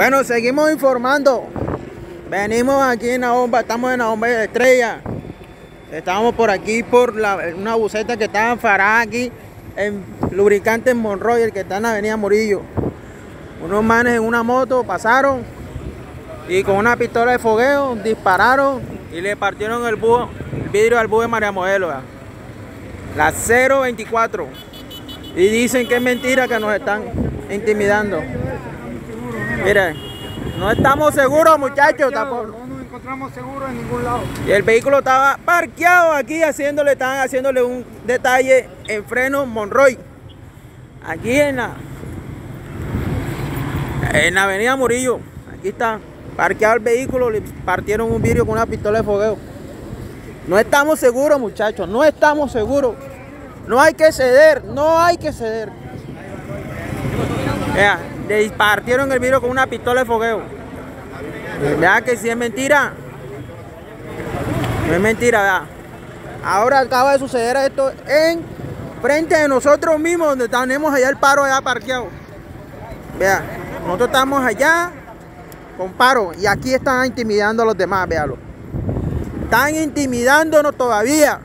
Bueno, seguimos informando. Venimos aquí en la bomba, estamos en la bomba de estrella. Estamos por aquí por una buceta que estaba en aquí, en Lubricante en Monroy, el que está en la avenida Morillo. Unos manes en una moto pasaron y con una pistola de fogueo dispararon y le partieron el, vidrio al búho de María Modelo. La 024. Y dicen que es mentira que nos están intimidando. Miren, no estamos seguros, muchachos. No nos encontramos seguros en ningún lado. Y el vehículo estaba parqueado aquí, haciéndole, estaban haciéndole un detalle en freno Monroy. Aquí en la, en la avenida Murillo. Aquí está parqueado el vehículo, le partieron un vidrio con una pistola de fogueo. No estamos seguros, muchachos, no estamos seguros. No hay que ceder, no hay que ceder. Vea, le partieron el vidrio con una pistola de fogueo. Vea que si es mentira. No es mentira, vea. Ahora acaba de suceder esto en frente de nosotros mismos, donde tenemos allá el paro allá parqueado. Vea, nosotros estamos allá con paro y aquí están intimidando a los demás, véalo. Están intimidándonos todavía.